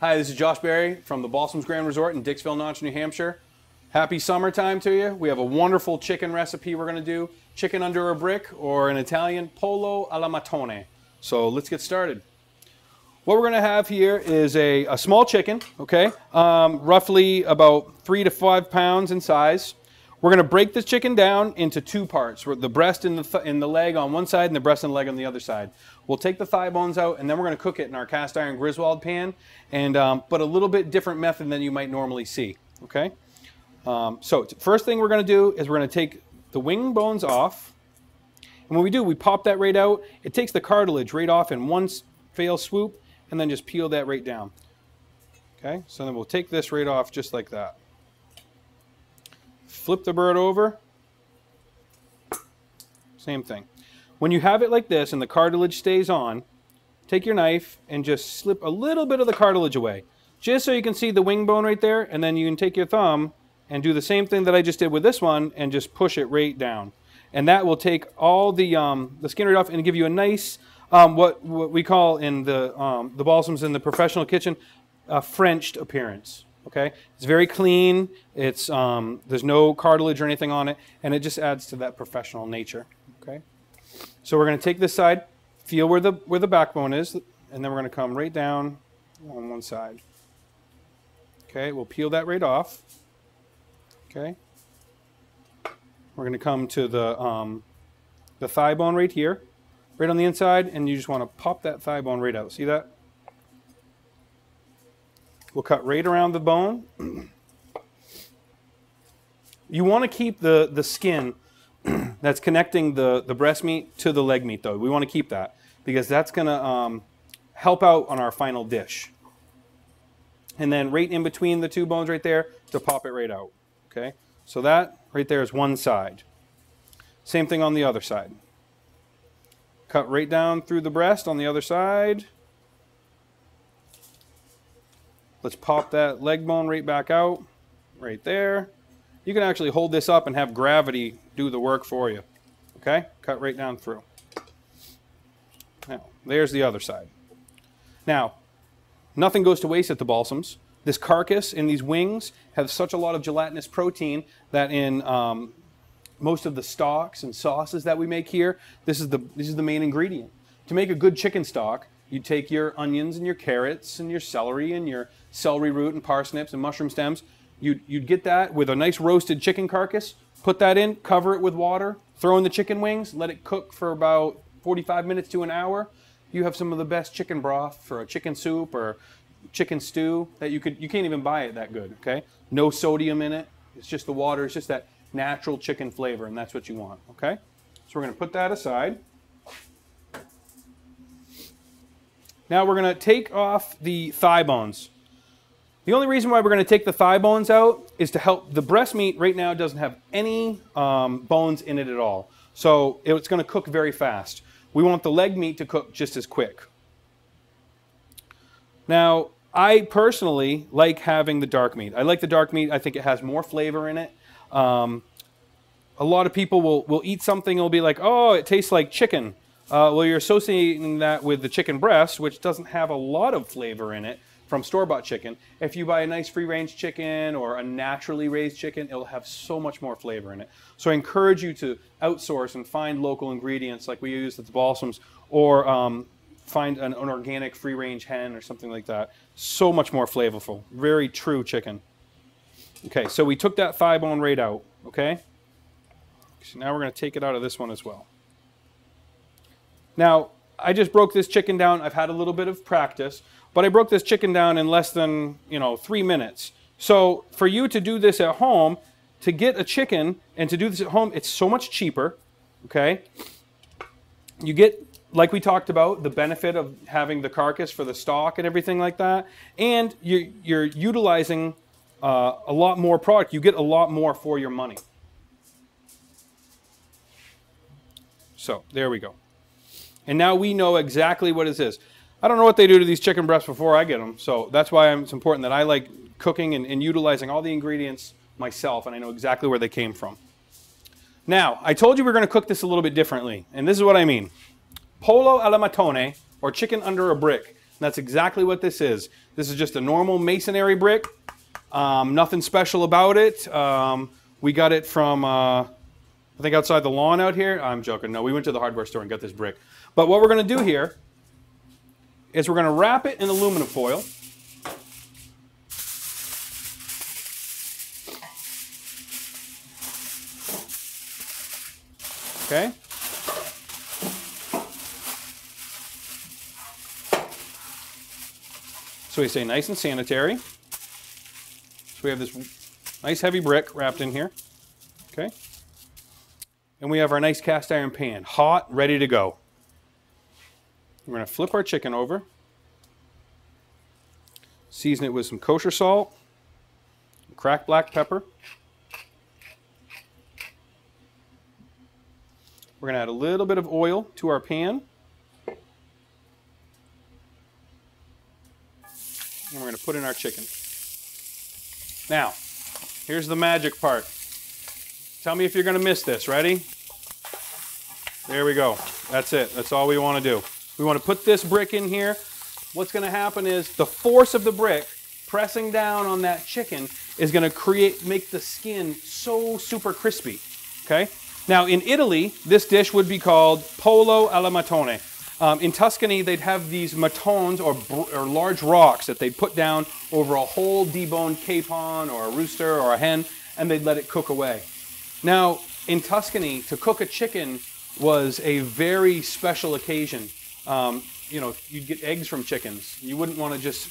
Hi, this is Josh Berry from the Balsams Grand Resort in Dixville Notch, New Hampshire. Happy summertime to you. We have a wonderful chicken recipe we're going to do. Chicken under a brick or an Italian pollo alla mattone. So let's get started. What we're going to have here is a, a small chicken, okay, um, roughly about three to five pounds in size. We're going to break this chicken down into two parts, the breast and the, th and the leg on one side and the breast and leg on the other side. We'll take the thigh bones out and then we're going to cook it in our cast iron Griswold pan, and um, but a little bit different method than you might normally see, okay? Um, so first thing we're going to do is we're going to take the wing bones off, and when we do, we pop that right out. It takes the cartilage right off in one fail swoop, and then just peel that right down. Okay, so then we'll take this right off just like that. Flip the bird over. Same thing. When you have it like this and the cartilage stays on, take your knife and just slip a little bit of the cartilage away. Just so you can see the wing bone right there, and then you can take your thumb and do the same thing that I just did with this one and just push it right down. And that will take all the, um, the skin right off and give you a nice, um, what, what we call in the, um, the balsams in the professional kitchen, a Frenched appearance. Okay, it's very clean. It's um, there's no cartilage or anything on it, and it just adds to that professional nature. Okay, so we're going to take this side, feel where the where the backbone is, and then we're going to come right down on one side. Okay, we'll peel that right off. Okay, we're going to come to the um, the thigh bone right here, right on the inside, and you just want to pop that thigh bone right out. See that? We'll cut right around the bone. you want to keep the, the skin that's connecting the, the breast meat to the leg meat, though. We want to keep that because that's going to um, help out on our final dish. And then right in between the two bones right there to pop it right out. Okay, so that right there is one side. Same thing on the other side. Cut right down through the breast on the other side. Let's pop that leg bone right back out, right there. You can actually hold this up and have gravity do the work for you. Okay, cut right down through. Now, there's the other side. Now, nothing goes to waste at the balsams. This carcass and these wings have such a lot of gelatinous protein that in um, most of the stocks and sauces that we make here, this is the this is the main ingredient. To make a good chicken stock, you take your onions and your carrots and your celery and your celery root and parsnips and mushroom stems. You'd, you'd get that with a nice roasted chicken carcass, put that in, cover it with water, throw in the chicken wings, let it cook for about 45 minutes to an hour. You have some of the best chicken broth for a chicken soup or chicken stew that you could you can't even buy it that good, okay? No sodium in it. It's just the water, it's just that natural chicken flavor and that's what you want, okay? So we're going to put that aside. Now we're going to take off the thigh bones. The only reason why we're going to take the thigh bones out is to help. The breast meat right now doesn't have any um, bones in it at all. So it's going to cook very fast. We want the leg meat to cook just as quick. Now, I personally like having the dark meat. I like the dark meat. I think it has more flavor in it. Um, a lot of people will, will eat something and will be like, oh, it tastes like chicken. Uh, well, you're associating that with the chicken breast, which doesn't have a lot of flavor in it from store-bought chicken. If you buy a nice free-range chicken or a naturally raised chicken, it'll have so much more flavor in it. So I encourage you to outsource and find local ingredients like we use at the Balsams or um, find an, an organic free-range hen or something like that. So much more flavorful. Very true chicken. Okay, so we took that thigh bone right out, okay? So now we're going to take it out of this one as well. Now, I just broke this chicken down. I've had a little bit of practice. But I broke this chicken down in less than, you know, three minutes. So for you to do this at home, to get a chicken and to do this at home, it's so much cheaper, okay? You get, like we talked about, the benefit of having the carcass for the stock and everything like that. And you're, you're utilizing uh, a lot more product. You get a lot more for your money. So there we go. And now we know exactly what it is. I don't know what they do to these chicken breasts before I get them, so that's why it's important that I like cooking and, and utilizing all the ingredients myself, and I know exactly where they came from. Now, I told you we are going to cook this a little bit differently, and this is what I mean. Pollo alla mattone, or chicken under a brick. that's exactly what this is. This is just a normal masonry brick. Um, nothing special about it. Um, we got it from, uh, I think outside the lawn out here. I'm joking. No, we went to the hardware store and got this brick. But what we're going to do here is we're going to wrap it in aluminum foil. Okay. So we say nice and sanitary. So we have this nice heavy brick wrapped in here. Okay. And we have our nice cast iron pan, hot, ready to go. We're going to flip our chicken over. Season it with some kosher salt, cracked black pepper. We're going to add a little bit of oil to our pan. And we're going to put in our chicken. Now, here's the magic part. Tell me if you're going to miss this. Ready? There we go. That's it. That's all we want to do. We want to put this brick in here. What's going to happen is the force of the brick pressing down on that chicken is going to create make the skin so super crispy. Okay? Now, in Italy, this dish would be called pollo alla mattone. Um, in Tuscany, they'd have these mattones or, or large rocks that they'd put down over a whole deboned capon or a rooster or a hen, and they'd let it cook away. Now, in Tuscany, to cook a chicken was a very special occasion. Um, you know, you'd get eggs from chickens. You wouldn't want to just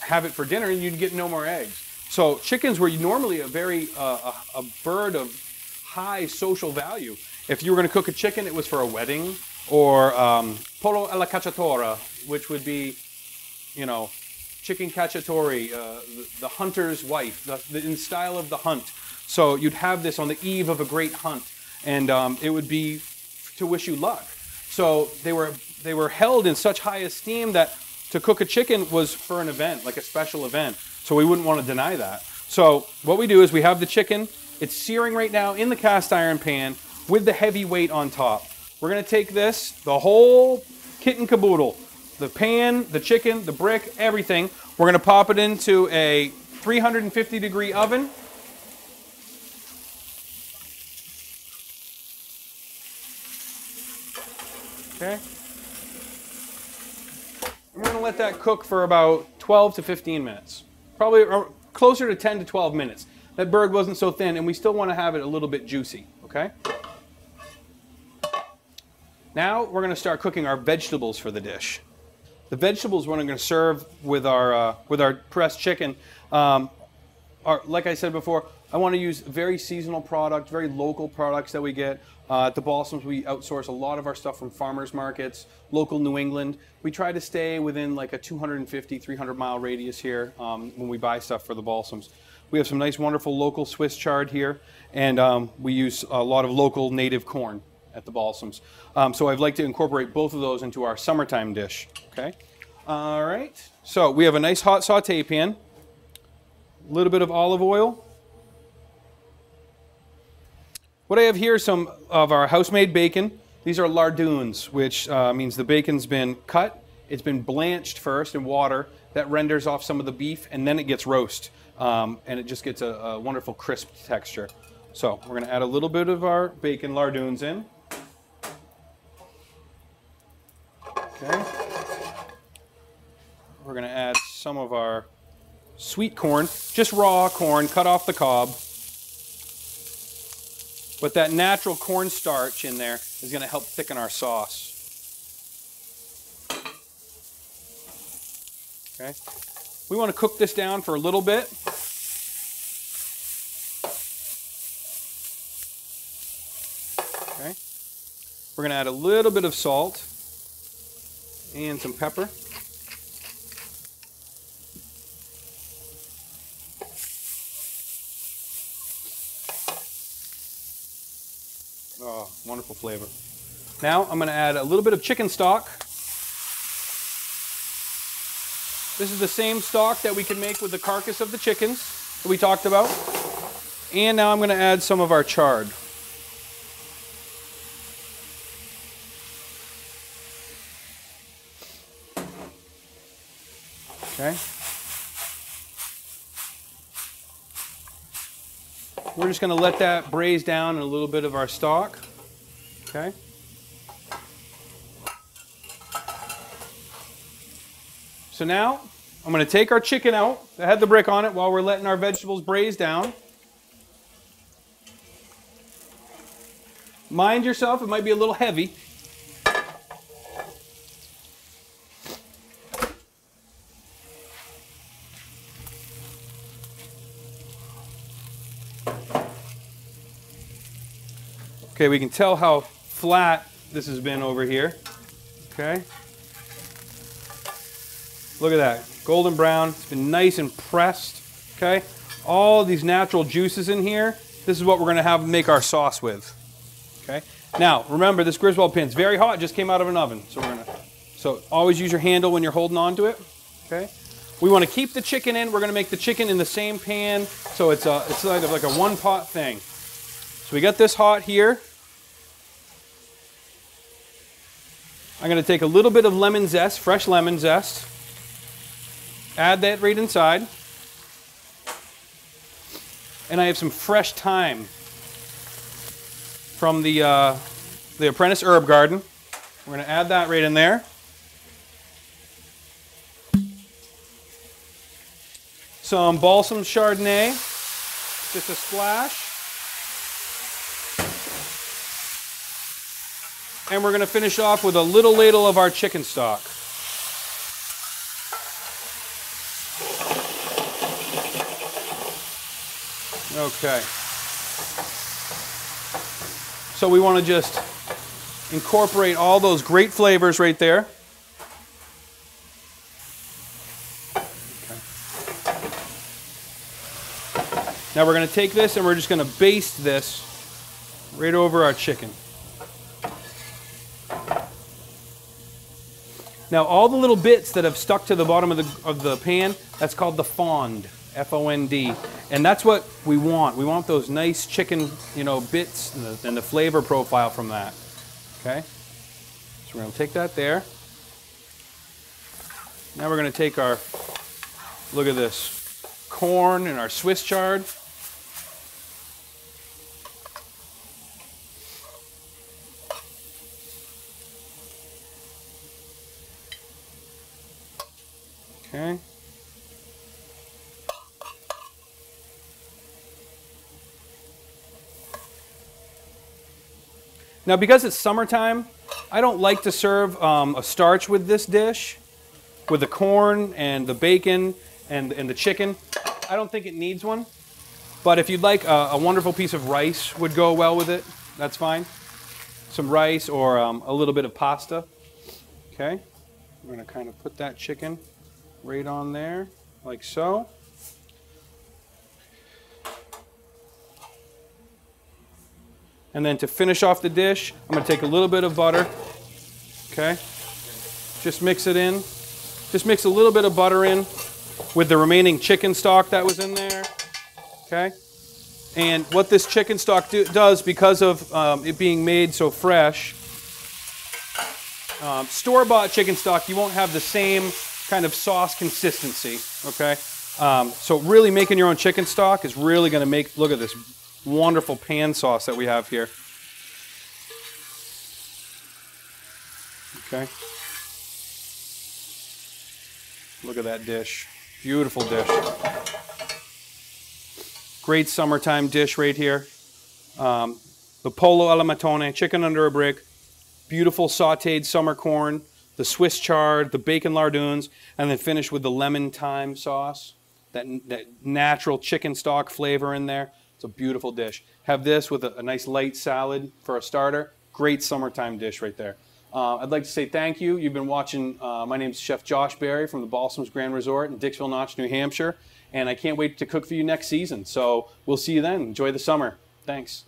have it for dinner, and you'd get no more eggs. So chickens were normally a very uh, a, a bird of high social value. If you were going to cook a chicken, it was for a wedding or um, pollo alla cacciatora, which would be, you know, chicken cacciatore, uh, the, the, hunter's wife, the, the, in style of the hunt. So you'd have this on the eve of a great hunt, and um, it would be to wish you luck. So they were they were held in such high esteem that to cook a chicken was for an event, like a special event. So we wouldn't want to deny that. So what we do is we have the chicken it's searing right now in the cast iron pan with the heavy weight on top. We're going to take this, the whole kit and caboodle, the pan, the chicken, the brick, everything. We're going to pop it into a 350 degree oven. Okay. And we're going to let that cook for about 12 to 15 minutes. Probably closer to 10 to 12 minutes that bird wasn't so thin, and we still want to have it a little bit juicy, okay? Now we're going to start cooking our vegetables for the dish. The vegetables we're going to serve with our, uh, with our pressed chicken um, are, like I said before, I want to use very seasonal product, very local products that we get. Uh, at the Balsams, we outsource a lot of our stuff from farmers markets, local New England. We try to stay within like a 250, 300 mile radius here um, when we buy stuff for the Balsams. We have some nice, wonderful local Swiss chard here, and um, we use a lot of local native corn at the balsams. Um, so I'd like to incorporate both of those into our summertime dish. Okay. All right. So we have a nice hot saute pan, a little bit of olive oil. What I have here is some of our house-made bacon. These are lardoons, which uh, means the bacon's been cut, it's been blanched first in water. That renders off some of the beef, and then it gets roast um, and it just gets a, a, wonderful crisp texture. So we're going to add a little bit of our bacon lardoons in. Okay. We're going to add some of our sweet corn, just raw corn, cut off the cob. But that natural cornstarch in there is going to help thicken our sauce. Okay. We want to cook this down for a little bit. Okay. We're going to add a little bit of salt and some pepper. Oh, wonderful flavor. Now I'm going to add a little bit of chicken stock. This is the same stock that we can make with the carcass of the chickens that we talked about. And now I'm going to add some of our chard. Okay. We're just going to let that braise down in a little bit of our stock. Okay. So now I'm going to take our chicken out that had the brick on it while we're letting our vegetables braise down. Mind yourself, it might be a little heavy. Okay, we can tell how flat this has been over here. Okay. Look at that. Golden brown. It's been nice and pressed. Okay. All these natural juices in here. This is what we're to have make our sauce with. Okay. Now, remember this Griswold pin's very hot. Just came out of an oven. So we're to so always use your handle when you're holding on to it. Okay. We want to keep the chicken in. We're to make the chicken in the same pan. So it's a it's like, like a one pot thing. So we got this hot here. I'm going to take a little bit of lemon zest, fresh lemon zest, add that right inside. And I have some fresh thyme from the, uh, the Apprentice Herb Garden. We're going to add that right in there. Some balsam Chardonnay, just a splash. And we're going to finish off with a little ladle of our chicken stock. Okay. So we want to just incorporate all those great flavors right there. Okay. Now we're going to take this and we're just going to baste this right over our chicken. Now all the little bits that have stuck to the bottom of the, of the pan, that's called the fond, F-O-N-D. And that's what we want. We want those nice chicken, you know, bits and the, and the flavor profile from that. Okay? So we're to take that there. Now we're to take our, look at this, corn and our Swiss chard. Okay. Now, because it's summertime, I don't like to serve um, a starch with this dish, with the corn and the bacon and, and the chicken. I don't think it needs one. But if you'd like a, a wonderful piece of rice would go well with it, that's fine. Some rice or um, a little bit of pasta. Okay, we're to kind of put that chicken right on there, like so. And then to finish off the dish, I'm to take a little bit of butter. Okay? Just mix it in. Just mix a little bit of butter in with the remaining chicken stock that was in there. Okay? And what this chicken stock do, does, because of um, it being made so fresh, um, store-bought chicken stock, you won't have the same kind of sauce consistency, okay? Um, so really making your own chicken stock is really going to make, look at this wonderful pan sauce that we have here. Okay. Look at that dish. Beautiful dish. Great summertime dish right here. Um, the pollo alla mattone, chicken under a brick. Beautiful sauteed summer corn the Swiss chard, the bacon lardoons, and then finish with the lemon thyme sauce. That, that natural chicken stock flavor in there. It's a beautiful dish. Have this with a, a nice light salad for a starter. Great summertime dish right there. Uh, I'd like to say thank you. You've been watching. Uh, my name is Chef Josh Berry from the Balsams Grand Resort in Dixville Notch, New Hampshire. And I can't wait to cook for you next season. So we'll see you then. Enjoy the summer. Thanks.